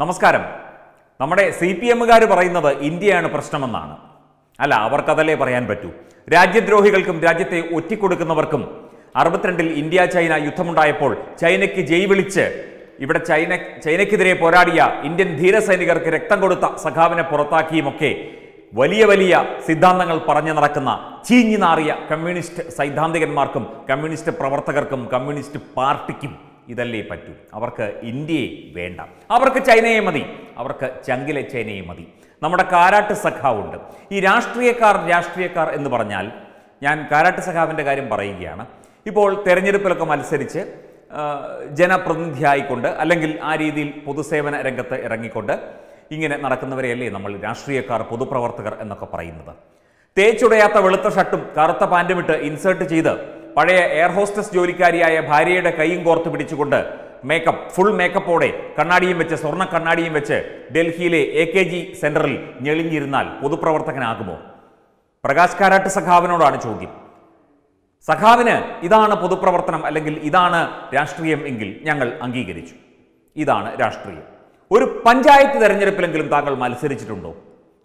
നമസ്കാരം. നമ്മുടെ C P എമ്മുകാർ പറയുന്നത് ഇന്ത്യയാണ് പ്രശ്നമെന്നാണ്. അല്ല അവർക്കതല്ലേ പറയാൻ പറ്റൂ. രാജ്യദ്രോഹികൾക്കും രാജ്യത്തെ ഒറ്റിക്കൊടുക്കുന്നവർക്കും അറുപത്തിരണ്ടിൽ ഇന്ത്യ ചൈന യുദ്ധമുണ്ടായപ്പോൾ ചൈനയ്ക്ക് ജയ് വിളിച്ച് ഇവിടെ ചൈന ചൈനയ്ക്കെതിരെ പോരാടിയ ഇന്ത്യൻ ധീരസൈനികർക്ക് രക്തം കൊടുത്ത സഖാവിനെ പുറത്താക്കിയുമൊക്കെ വലിയ വലിയ സിദ്ധാന്തങ്ങൾ പറഞ്ഞു നടക്കുന്ന ചീഞ്ഞു നാറിയ കമ്മ്യൂണിസ്റ്റ് സൈദ്ധാന്തികന്മാർക്കും കമ്മ്യൂണിസ്റ്റ് പ്രവർത്തകർക്കും കമ്മ്യൂണിസ്റ്റ് പാർട്ടിക്കും ഇതല്ലേ പറ്റൂ. അവർക്ക് ഇന്ത്യയെ വേണ്ട. അവർക്ക് ചൈനയെ മതി. അവർക്ക് ചങ്കിലെ ചൈനയെ മതി. നമ്മുടെ കാരാട്ട് സഖാവുണ്ട്. ഈ രാഷ്ട്രീയക്കാർ രാഷ്ട്രീയക്കാർ എന്ന് പറഞ്ഞാൽ ഞാൻ കാരാട്ട് സഖാവിന്റെ കാര്യം പറയുകയാണ്. ഇപ്പോൾ തെരഞ്ഞെടുപ്പിലൊക്കെ മത്സരിച്ച് ജനപ്രതിനിധിയായിക്കൊണ്ട് അല്ലെങ്കിൽ ആ രീതിയിൽ പൊതുസേവന രംഗത്ത് ഇറങ്ങിക്കൊണ്ട് ഇങ്ങനെ നടക്കുന്നവരെയല്ലേ നമ്മൾ രാഷ്ട്രീയക്കാർ പൊതുപ്രവർത്തകർ എന്നൊക്കെ പറയുന്നത്. തേച്ചുടയാത്ത വെളുത്ത ഷർട്ടും കറുത്ത പാന്റുമിട്ട് ഇൻസേർട്ട് ചെയ്ത് പഴയ എയർ ഹോസ്റ്റസ് ജോലിക്കാരിയായ ഭാര്യയുടെ കൈയും കോർത്ത് പിടിച്ചുകൊണ്ട് മേക്കപ്പ് ഫുൾ മേക്കപ്പോടെ കണ്ണാടിയും വെച്ച് സ്വർണ കണ്ണാടിയും വെച്ച് ഡൽഹിയിലെ എ കെ ജി സെന്ററിൽ ഞെളിഞ്ഞിരുന്നാൽ പൊതുപ്രവർത്തകനാകുമോ? പ്രകാശ് കാരാട്ട് സഖാവിനോടാണ് ചോദ്യം. സഖാവിന് ഇതാണ് പൊതുപ്രവർത്തനം അല്ലെങ്കിൽ ഇതാണ് രാഷ്ട്രീയം എങ്കിൽ ഞങ്ങൾ അംഗീകരിച്ചു. ഇതാണ് രാഷ്ട്രീയം. ഒരു പഞ്ചായത്ത് തെരഞ്ഞെടുപ്പിലെങ്കിലും താങ്കൾ മത്സരിച്ചിട്ടുണ്ടോ?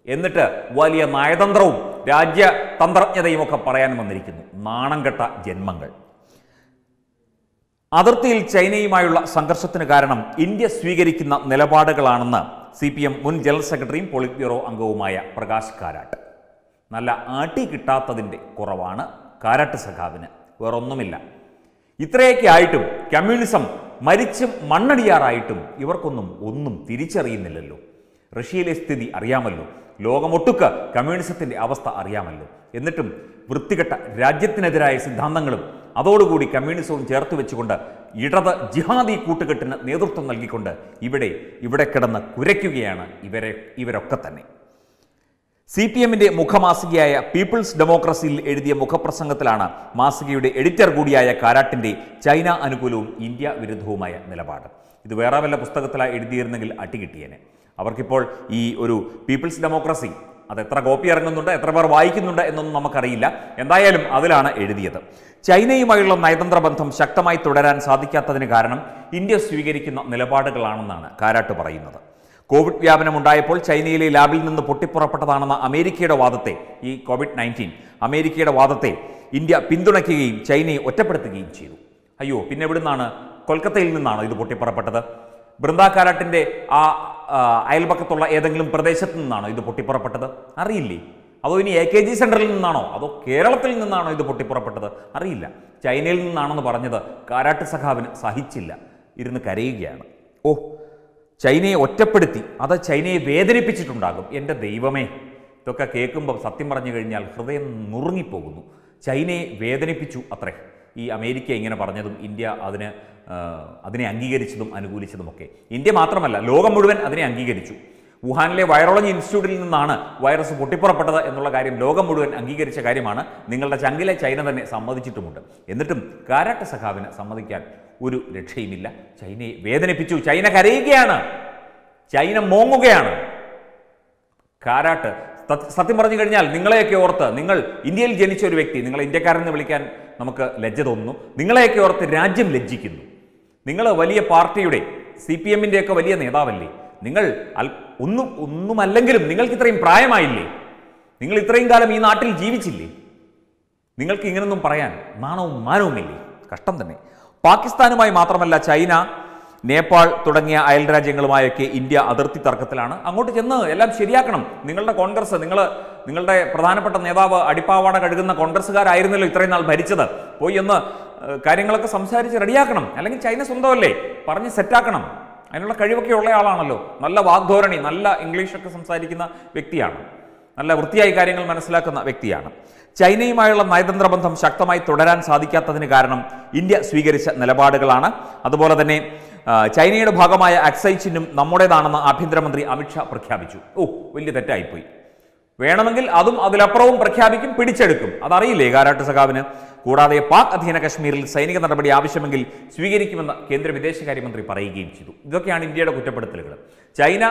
എന്നിട്ട് വലിയ നയതന്ത്രവും രാജ്യതന്ത്രജ്ഞതയും ഒക്കെ പറയാൻ വന്നിരിക്കുന്നു. നാണം കെട്ട ജന്മങ്ങൾ. അതിർത്തിയിൽ ചൈനയുമായുള്ള സംഘർഷത്തിന് കാരണം ഇന്ത്യ സ്വീകരിക്കുന്ന നിലപാടുകളാണെന്ന് സി പി എം മുൻ ജനറൽ സെക്രട്ടറിയും പോളിറ്റ് ബ്യൂറോ അംഗവുമായ പ്രകാശ് കാരാട്ട്. നല്ല ആട്ടി കിട്ടാത്തതിന്റെ കുറവാണ് കാരാട്ട് സഖാവിന്. വേറൊന്നുമില്ല. ഇത്രയൊക്കെ ആയിട്ടും കമ്മ്യൂണിസം മരിച്ചും മണ്ണടിയാറായിട്ടും ഇവർക്കൊന്നും ഒന്നും തിരിച്ചറിയുന്നില്ലല്ലോ. റഷ്യയിലെ സ്ഥിതി അറിയാമല്ലോ. ലോകമൊട്ടുക്ക് കമ്മ്യൂണിസത്തിന്റെ അവസ്ഥ അറിയാമല്ലോ. എന്നിട്ടും വൃത്തികെട്ട രാജ്യത്തിനെതിരായ സിദ്ധാന്തങ്ങളും അതോടുകൂടി കമ്മ്യൂണിസവും ചേർത്ത് വെച്ചുകൊണ്ട് ഇടത് ജിഹാദി കൂട്ടുകെട്ടിന് നേതൃത്വം നൽകിക്കൊണ്ട് ഇവിടെ ഇവിടെ കിടന്ന് കുരയ്ക്കുകയാണ് ഇവരെ ഇവരൊക്കെ തന്നെ. സി പി എമ്മിന്റെ മുഖമാസികയായ പീപ്പിൾസ് ഡെമോക്രസിയിൽ എഴുതിയ മുഖപ്രസംഗത്തിലാണ് മാസികയുടെ എഡിറ്റർ കൂടിയായ കാരാട്ടിന്റെ ചൈന അനുകൂലവും ഇന്ത്യ വിരുദ്ധവുമായ നിലപാട്. ഇത് വേറെ വല്ല പുസ്തകത്തിലാണ് എഴുതിയിരുന്നെങ്കിൽ അട്ടി കിട്ടിയേനെ അവർക്കിപ്പോൾ ഈ ഒരു പീപ്പിൾസ് ഡെമോക്രസി അത് എത്ര കോപ്പി ഇറങ്ങുന്നുണ്ട് എത്ര പേർ വായിക്കുന്നുണ്ട് എന്നൊന്നും നമുക്കറിയില്ല. എന്തായാലും അതിലാണ് എഴുതിയത്. ചൈനയുമായുള്ള നയതന്ത്ര ബന്ധം ശക്തമായി തുടരാൻ സാധിക്കാത്തതിന് കാരണം ഇന്ത്യ സ്വീകരിക്കുന്ന നിലപാടുകളാണെന്നാണ് കാരാട്ട് പറയുന്നത്. കോവിഡ് വ്യാപനം ഉണ്ടായപ്പോൾ ചൈനയിലെ ലാബിൽ നിന്ന് പൊട്ടിപ്പുറപ്പെട്ടതാണെന്ന അമേരിക്കയുടെ വാദത്തെ ഈ കോവിഡ് നയന്റീൻ അമേരിക്കയുടെ വാദത്തെ ഇന്ത്യ പിന്തുണയ്ക്കുകയും ചൈനയെ ഒറ്റപ്പെടുത്തുകയും ചെയ്തു. അയ്യോ പിന്നെ എവിടുന്നാണ്? കൊൽക്കത്തയിൽ നിന്നാണ് ഇത് പൊട്ടിപ്പുറപ്പെട്ടത്? ബൃന്ദാ കാരാട്ടിന്റെ ആ, അയൽപക്കത്തുള്ള ഏതെങ്കിലും പ്രദേശത്ത് നിന്നാണോ ഇത് പൊട്ടിപ്പുറപ്പെട്ടത്? അറിയില്ലേ? അതോ ഇനി എ കെ ജി സെന്ററിൽ നിന്നാണോ? അതോ കേരളത്തിൽ നിന്നാണോ ഇത് പൊട്ടിപ്പുറപ്പെട്ടത്? അറിയില്ല. ചൈനയിൽ നിന്നാണെന്ന് പറഞ്ഞത് കാരാട്ട് സഖാവിന് സഹിച്ചില്ല. ഇരുന്ന് കരയുകയാണ്. ഓ ചൈനയെ ഒറ്റപ്പെടുത്തി അത് ചൈനയെ വേദനിപ്പിച്ചിട്ടുണ്ടാകും. എന്റെ ദൈവമേ. ഇതൊക്കെ കേൾക്കുമ്പോൾ സത്യം പറഞ്ഞു കഴിഞ്ഞാൽ ഹൃദയം നുറുങ്ങിപ്പോകുന്നു. ചൈനയെ വേദനിപ്പിച്ചു അത്രേ. ഈ അമേരിക്ക ഇങ്ങനെ പറഞ്ഞതും ഇന്ത്യ അതിന് അതിനെ അംഗീകരിച്ചതും അനുകൂലിച്ചതുമൊക്കെ. ഇന്ത്യ മാത്രമല്ല ലോകം മുഴുവൻ അതിനെ അംഗീകരിച്ചു. വുഹാനിലെ വൈറോളജി ഇൻസ്റ്റിറ്റ്യൂട്ടിൽ നിന്നാണ് വൈറസ് പൊട്ടിപ്പുറപ്പെട്ടത് എന്നുള്ള കാര്യം ലോകം മുഴുവൻ അംഗീകരിച്ച കാര്യമാണ്. നിങ്ങളുടെ ചങ്കിലെ ചൈന തന്നെ സമ്മതിച്ചിട്ടുമുണ്ട്. എന്നിട്ടും കാരാട്ട് സഖാവിന് സമ്മതിക്കാൻ ഒരു രക്ഷയുമില്ല. ചൈനയെ വേദനിപ്പിച്ചു. ചൈന കരയുകയാണ്. ചൈന മോങ്ങുകയാണ്. കാരാട്ട് സത്യ- പറഞ്ഞു കഴിഞ്ഞാൽ നിങ്ങളെയൊക്കെ ഓർത്ത് നിങ്ങൾ ഇന്ത്യയിൽ ജനിച്ച ഒരു വ്യക്തി നിങ്ങൾ ഇന്ത്യക്കാരെന്ന് വിളിക്കാൻ നമുക്ക് ലജ്ജ തോന്നുന്നു. നിങ്ങളെയൊക്കെ ഓർത്ത് രാജ്യം ലജ്ജിക്കുന്നു. നിങ്ങൾ വലിയ പാർട്ടിയുടെ സി പി എമ്മിന്റെ ഒക്കെ വലിയ നേതാവല്ലേ? നിങ്ങൾ ഒന്നും ഒന്നുമല്ലെങ്കിലും നിങ്ങൾക്ക് ഇത്രയും പ്രായമായില്ലേ? നിങ്ങൾ ഇത്രയും കാലം ഈ നാട്ടിൽ ജീവിച്ചില്ലേ? നിങ്ങൾക്ക് ഇങ്ങനൊന്നും പറയാൻ നാണവും മാനവുമില്ലേ കഷ്ടം തന്നെ. പാകിസ്ഥാനുമായി മാത്രമല്ല ചൈന നേപ്പാൾ തുടങ്ങിയ അയൽ രാജ്യങ്ങളുമായൊക്കെ ഇന്ത്യ അതിർത്തി തർക്കത്തിലാണ്. അങ്ങോട്ട് ചെന്ന് എല്ലാം ശരിയാക്കണം. നിങ്ങളുടെ കോൺഗ്രസ് നിങ്ങൾ നിങ്ങളുടെ പ്രധാനപ്പെട്ട നേതാവ് അടിപ്പാവാട കഴുകുന്ന കോൺഗ്രസ്സുകാരായിരുന്നല്ലോ ഇത്രയും നാൾ ഭരിച്ചത്. പോയി ഒന്ന് കാര്യങ്ങളൊക്കെ സംസാരിച്ച് റെഡിയാക്കണം. അല്ലെങ്കിൽ ചൈന സ്വന്തമല്ലേ? പറഞ്ഞ് സെറ്റാക്കണം. അതിനുള്ള കഴിവൊക്കെ ഉള്ള ആളാണല്ലോ. നല്ല വാഗ്ധോരണി നല്ല ഇംഗ്ലീഷൊക്കെ സംസാരിക്കുന്ന വ്യക്തിയാണ്. നല്ല വൃത്തിയായി കാര്യങ്ങൾ മനസ്സിലാക്കുന്ന വ്യക്തിയാണ്. ചൈനയുമായുള്ള നയതന്ത്ര ബന്ധം ശക്തമായി തുടരാൻ സാധിക്കാത്തതിന് കാരണം ഇന്ത്യ സ്വീകരിച്ച നിലപാടുകളാണ്. അതുപോലെ തന്നെ ചൈനയുടെ ഭാഗമായ അക്സൈ ചിഹ്നം നമ്മുടേതാണെന്ന് ആഭ്യന്തരമന്ത്രി അമിത്ഷാ പ്രഖ്യാപിച്ചു. ഓ വലിയ തെറ്റായിപ്പോയി. വേണമെങ്കിൽ അതും അതിലപ്പുറവും പ്രഖ്യാപിക്കും പിടിച്ചെടുക്കും. അതറിയില്ലേ കാരാട്ട് സഖാവിന്? കൂടാതെ പാക് അധീന കശ്മീരിൽ സൈനിക നടപടി ആവശ്യമെങ്കിൽ സ്വീകരിക്കുമെന്ന് കേന്ദ്ര വിദേശകാര്യമന്ത്രി പറയുകയും ചെയ്തു. ഇതൊക്കെയാണ് ഇന്ത്യയുടെ കുറ്റപ്പെടുത്തലുകൾ. ചൈന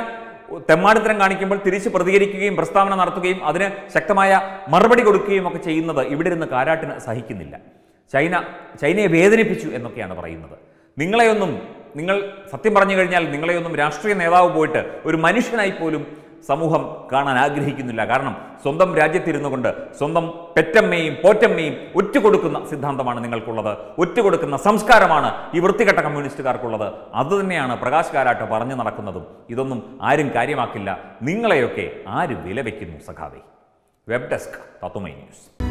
തെമ്മാടിത്തരം കാണിക്കുമ്പോൾ തിരിച്ച് പ്രതികരിക്കുകയും പ്രസ്താവന നടത്തുകയും അതിന് ശക്തമായ മറുപടി കൊടുക്കുകയും ഒക്കെ ചെയ്യുന്നത് ഇവിടെ ഇരുന്ന് കാരാട്ടിന് സഹിക്കുന്നില്ല. ചൈന ചൈനയെ വേദനിപ്പിച്ചു എന്നൊക്കെയാണ് പറയുന്നത്. നിങ്ങളെയൊന്നും നിങ്ങൾ സത്യം പറഞ്ഞു കഴിഞ്ഞാൽ നിങ്ങളെയൊന്നും രാഷ്ട്രീയ നേതാവ് പോയിട്ട് ഒരു മനുഷ്യനായി പോലും സമൂഹം കാണാൻ ആഗ്രഹിക്കുന്നില്ല. കാരണം സ്വന്തം രാജ്യത്തിരുന്നു കൊണ്ട് സ്വന്തം പെറ്റമ്മയും പോറ്റമ്മയും ഒറ്റുകൊടുക്കുന്ന സിദ്ധാന്തമാണ് നിങ്ങൾക്കുള്ളത്. ഒറ്റുകൊടുക്കുന്ന സംസ്കാരമാണ് ഈ വൃത്തികെട്ട കമ്മ്യൂണിസ്റ്റുകാർക്കുള്ളത്. അതുതന്നെയാണ് പ്രകാശ് കാരാട്ട് പറഞ്ഞു നടക്കുന്നതും. ഇതൊന്നും ആരും കാര്യമാക്കില്ല. നിങ്ങളെയൊക്കെ ആര് വിലവെക്കുന്നു സഖാവി? വെബ് ഡെസ്ക് പത്തുമൈ ന്യൂസ്